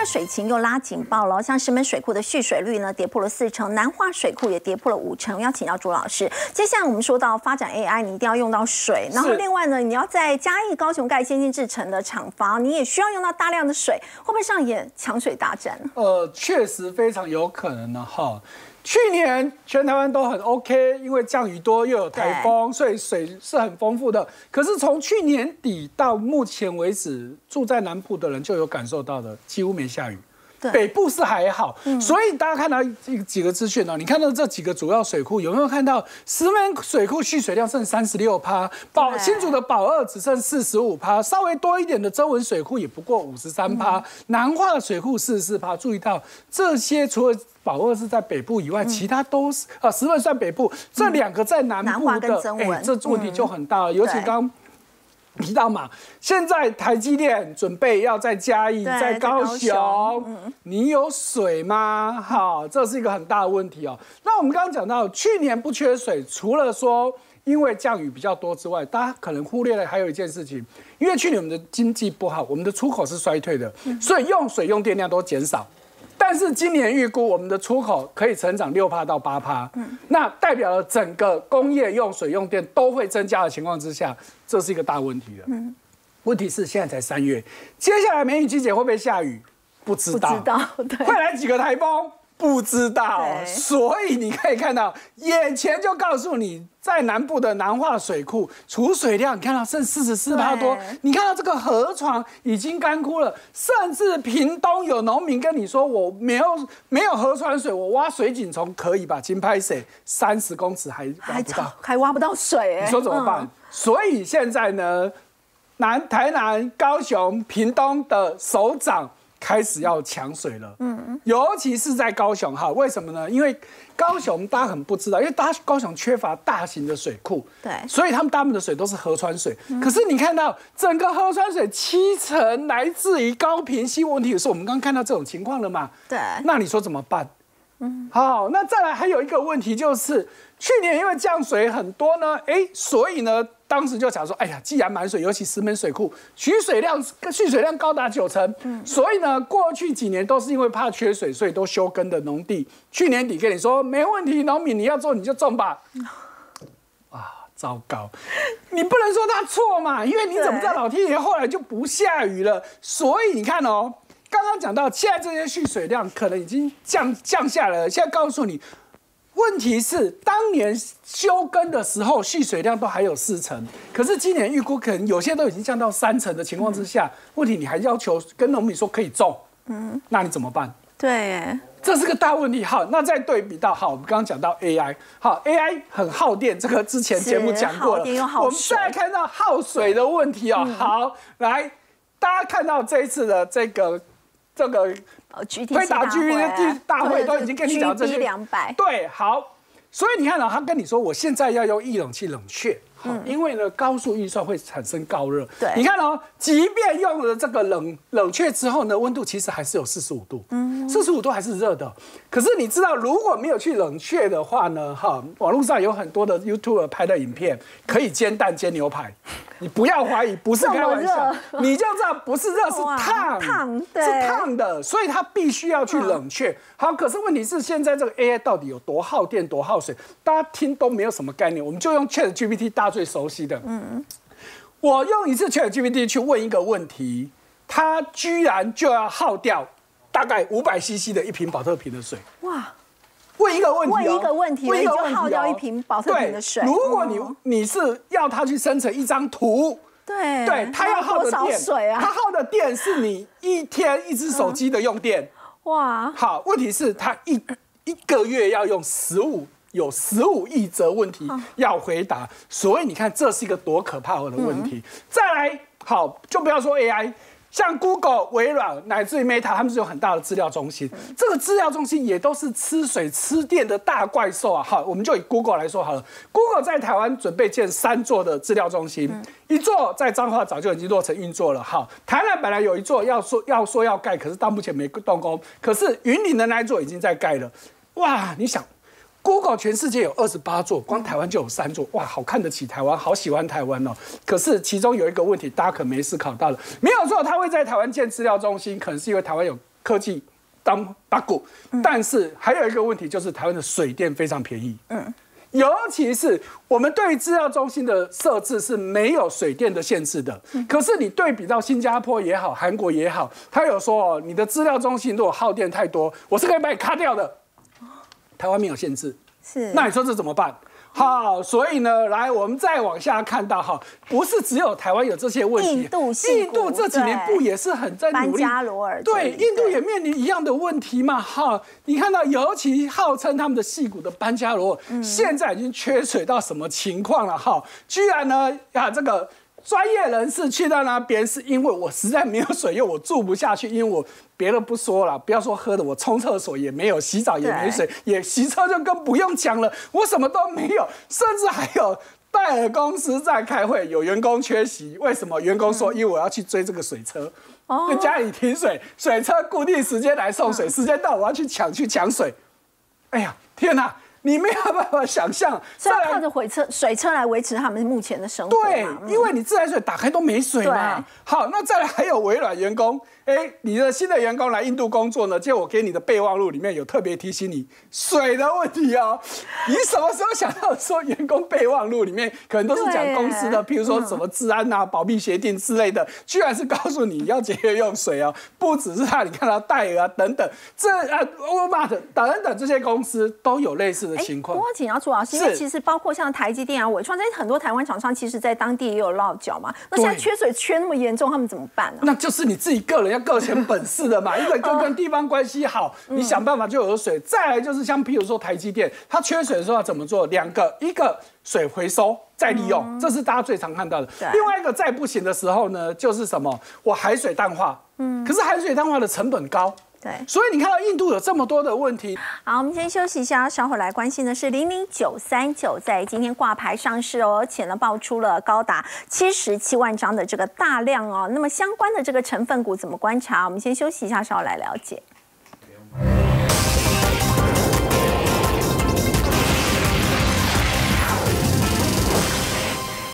在水情又拉警报了，像石门水库的蓄水率呢跌破了四成，南化水库也跌破了五成。要请教朱老师，接下来我们说到发展 AI，你一定要用到水，然后另外呢，你要在嘉义、高雄盖先进制程的厂房，你也需要用到大量的水，会不会上演抢水大战？呃，确实非常有可能呢，哈。去年全台湾都很 OK，因为降雨多又有台风，所以水是很丰富的。可是从去年底到目前为止，住在南部的人就有感受到的，几乎没下雨。北部是还好，所以大家看到几几个资讯呢？你看到这几个主要水库有没有看到石门水库蓄水量剩三十六趴，宝新竹的宝二只剩四十五趴，稍微多一点的周文水库也不过五十三趴，南化的水库四十四趴。注意到这些除了宝二是在北部以外，其他都是啊石门算北部，这两个在南部的，哎，这问题就很大了，尤其刚。提到嘛，现在台积电准备要在嘉义、在高雄，你有水吗？好，这是一个很大的问题哦。那我们刚刚讲到，去年不缺水，除了说因为降雨比较多之外，大家可能忽略了还有一件事情，因为去年我们的经济不好，我们的出口是衰退的，所以用水用电量都减少。但是今年预估我们的出口可以成长六帕到八帕，嗯，那代表了整个工业用水用电都会增加的情况之下，这是一个大问题了。嗯，问题是现在才三月，接下来梅雨季节会不会下雨？不知道，不知道，对，会来几个台风？不知道，所以你可以看到，眼前就告诉你，在南部的南化水库储水量，你看到剩四十四帕多。你看到这个河床已经干枯了，甚至屏东有农民跟你说，我没有没有河川水，我挖水井从可以把金拍水三十公尺还挖不到，还挖不到水，你说怎么办？所以现在呢，南台南、高雄、屏东的首长。开始要抢水了，嗯嗯，尤其是在高雄哈，为什么呢？因为高雄大家很不知道，因为大高雄缺乏大型的水库，对，所以他们大部分的水都是河川水。可是你看到整个河川水七成来自于高平溪，问题是我们刚刚看到这种情况了嘛？对，那你说怎么办？嗯，好，那再来还有一个问题就是，去年因为降水很多呢，哎，所以呢。当时就想说，哎呀，既然满水，尤其石门水库取水量、蓄水量高达九成，所以呢，过去几年都是因为怕缺水，所以都休耕的农地。去年底跟你说没问题，农民你要种你就种吧。啊，糟糕！你不能说他错嘛，因为你怎么知道老天爷后来就不下雨了？所以你看哦，刚刚讲到现在这些蓄水量可能已经降降下来了，现在告诉你。问题是当年休耕的时候蓄水量都还有四成，可是今年预估可能有些都已经降到三成的情况之下，问题你还要求跟农民说可以种，嗯，那你怎么办？对，这是个大问题。好，那再对比到好，我们刚刚讲到 AI，好，AI 很耗电，这个之前节目讲过了。我们再看到耗水的问题哦。好，来，大家看到这一次的这个这个。推打 G V 的大会都已经跟你讲这些，对，好，所以你看到他跟你说，我现在要用液冷气冷却。嗯，因为呢，高速运算会产生高热。对，你看哦，即便用了这个冷冷却之后呢，温度其实还是有四十五度。嗯，四十五度还是热的。可是你知道，如果没有去冷却的话呢，哈，网络上有很多的 YouTube 拍的影片，可以煎蛋、煎牛排，你不要怀疑，不是开玩笑，你就知道不是热，是烫，烫，是烫的，所以它必须要去冷却。好，可是问题是现在这个 AI 到底有多耗电、多耗水？大家听都没有什么概念，我们就用 ChatGPT 大。最熟悉的，嗯，我用一次 ChatGPT 去问一个问题，它居然就要耗掉大概五百 CC 的一瓶保特瓶的水。哇！问一个问题，问一个问题，问一个问题，就耗掉一瓶保特瓶的水。如果你你是要它去生成一张图，对，对，它要耗的电，水啊，它耗的电是你一天一只手机的用电。哇！好，问题是它一一个月要用十五。有十五亿则问题要回答，所以你看，这是一个多可怕的问题。再来，好，就不要说 AI。像 Google、微软乃至于 Meta，他们是有很大的资料中心。这个资料中心也都是吃水吃电的大怪兽啊！好，我们就以 Google 来说好了。Google 在台湾准备建三座的资料中心，一座在彰化早就已经落成运作了。好，台南本来有一座要说要说要盖，可是到目前没动工。可是云林的那一座已经在盖了。哇，你想？Google 全世界有二十八座，光台湾就有三座，哇，好看得起台湾，好喜欢台湾哦。可是其中有一个问题，大家可没思考到了，没有错，它会在台湾建资料中心，可能是因为台湾有科技当八股，但是还有一个问题就是台湾的水电非常便宜。嗯。尤其是我们对资料中心的设置是没有水电的限制的，可是你对比到新加坡也好，韩国也好，他有说哦，你的资料中心如果耗电太多，我是可以把你卡掉的。台湾没有限制，是，那你说这怎么办？好，所以呢，来，我们再往下看到哈，不是只有台湾有这些问题，印度、印度这几年不也是很在努力？班加罗尔对，印度也面临一样的问题嘛。哈，你看到，尤其号称他们的戏骨的班加罗尔，现在已经缺水到什么情况了？哈，居然呢，呀，这个。专业人士去到那边，是因为我实在没有水用，我住不下去。因为我别的不说了，不要说喝的，我冲厕所也没有，洗澡也没水，也洗车就更不用讲了。我什么都没有，甚至还有戴尔公司在开会，有员工缺席。为什么？员工说，因为我要去追这个水车，跟家里停水，水车固定时间来送水，时间到我要去抢去抢水。哎呀，天哪！你没有办法想象，是要靠着水车水车来维持他们目前的生活。对，因为你自来水打开都没水嘛。好，那再来还有微软员工。哎，你的新的员工来印度工作呢？就我给你的备忘录里面有特别提醒你水的问题哦。你什么时候想到说员工备忘录里面可能都是讲公司的，譬如说什么治安啊、保密协定之类的，居然是告诉你要节约用水哦。不只是让，你看到戴尔啊等等，这啊沃尔玛等等这些公司都有类似的情况。不过请要朱老师，因为其实包括像台积电啊、伟创这些很多台湾厂商，其实在当地也有落脚嘛。那现在缺水缺那么严重，他们怎么办呢？那就是你自己个人要。各显本事的嘛，一个跟跟地方关系好，你想办法就有水。再来就是像譬如说台积电，它缺水的时候要怎么做？两个，一个水回收再利用，这是大家最常看到的。另外一个再不行的时候呢，就是什么？我海水淡化。嗯。可是海水淡化的成本高。对，所以你看到印度有这么多的问题。好，我们先休息一下，稍后来关心的是零零九三九在今天挂牌上市哦，而且呢爆出了高达七十七万张的这个大量哦。那么相关的这个成分股怎么观察？我们先休息一下，稍后来了解。